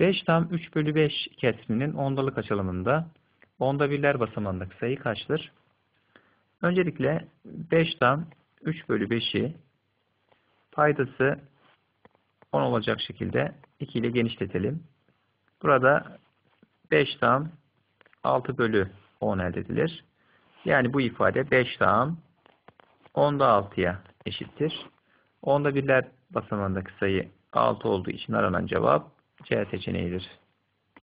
5 tam 3 bölü 5 kesrinin ondalık açılımında onda birler basamağındaki sayı kaçtır? Öncelikle 5 tam 3 bölü 5'i paydası 10 olacak şekilde 2 ile genişletelim. Burada 5 tam 6 bölü 10 elde edilir. Yani bu ifade 5 tam 10'da 6'ya eşittir. Onda birler basamağındaki sayı 6 olduğu için aranan cevap C seçeneğidir.